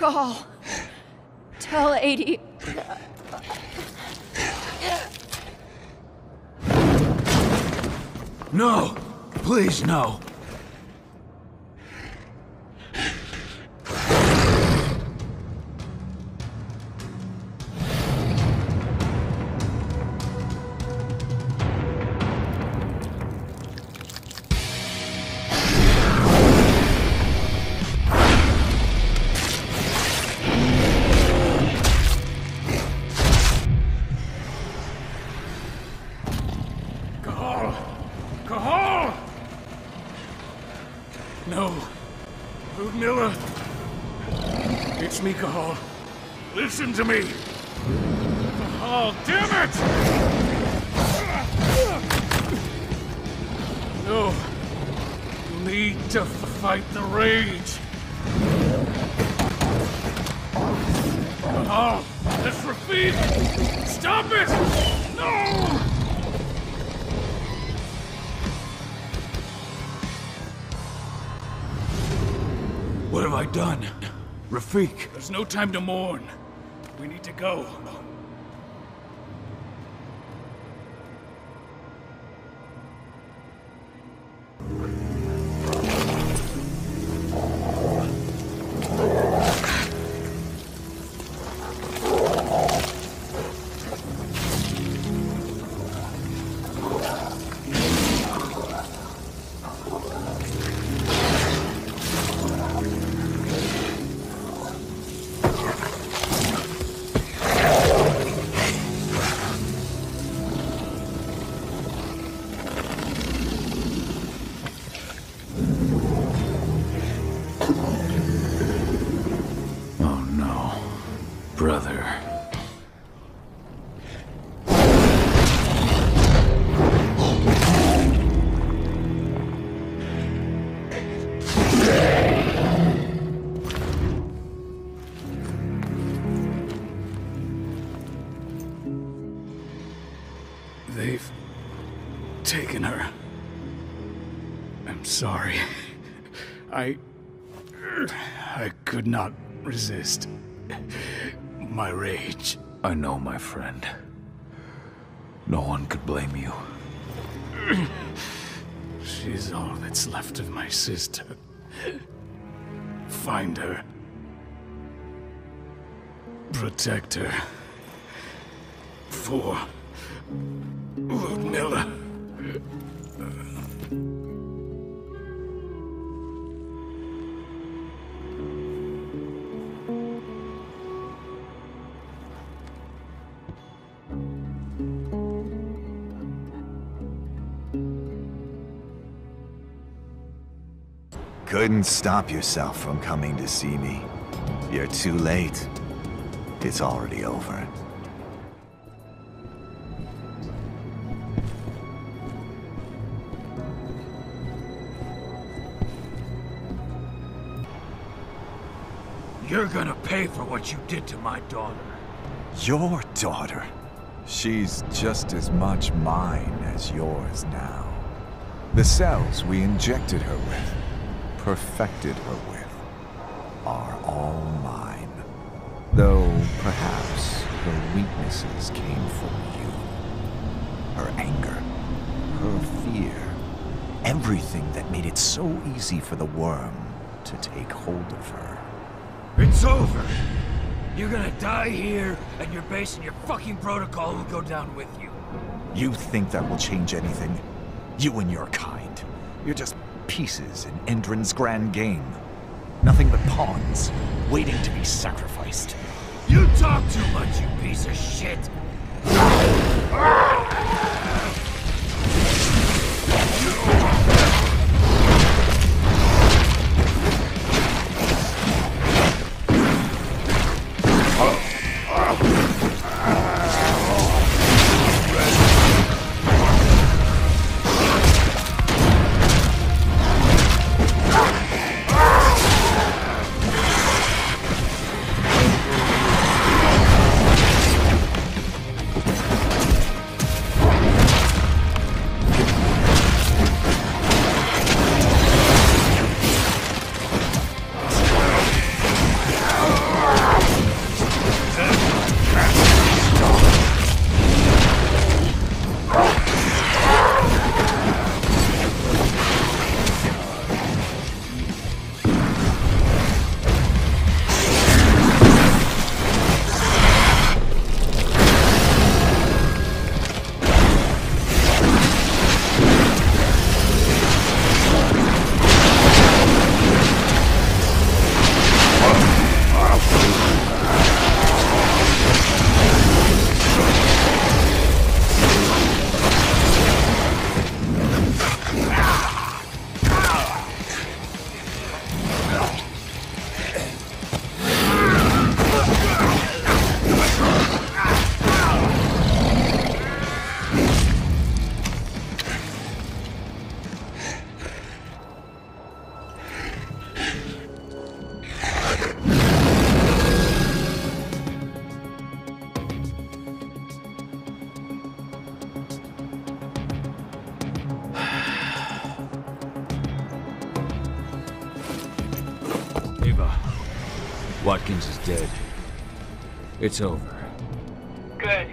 Call. Tell 80. No! Please, no! It's me, Cahal. Listen to me. Cahal, damn it! No. You need to fight the rage. Cahal, that's Rafik! Stop it! No! I done? Rafik, There's no time to mourn. We need to go. Brother. They've taken her. I'm sorry. I. I could not resist my rage. I know, my friend. No one could blame you. She's all that's left of my sister. Find her. Protect her. For Ludmilla. Couldn't stop yourself from coming to see me. You're too late. It's already over. You're gonna pay for what you did to my daughter. Your daughter? She's just as much mine as yours now. The cells we injected her with, perfected her with, are all mine. Though perhaps her weaknesses came from you. Her anger, her fear, everything that made it so easy for the Wyrm to take hold of her. It's over. You're gonna die here, and your base and your fucking protocol will go down with you. You think that will change anything? You and your kind. You're just pieces in Endron's grand game. Nothing but pawns, waiting to be sacrificed. You talk too much, you piece of shit. Ah! Ah! Watkins is dead. It's over. Good.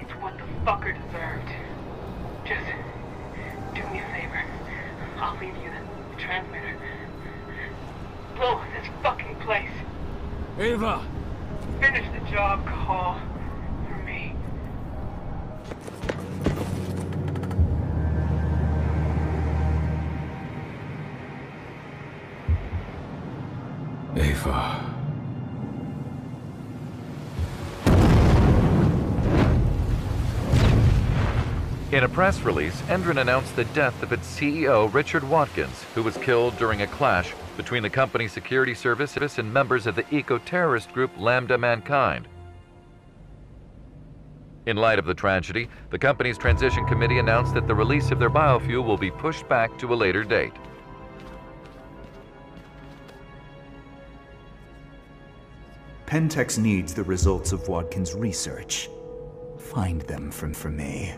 It's what the fucker deserved. Just do me a favor. I'll leave you the transmitter. Blow this fucking place. Ava! Finish the job, Cahal. In a press release, Endron announced the death of its CEO, Richard Watkins, who was killed during a clash between the company's security service and members of the eco-terrorist group Lambda Mankind. In light of the tragedy, the company's transition committee announced that the release of their biofuel will be pushed back to a later date. Pentex needs the results of Watkins' research. Find them from for me.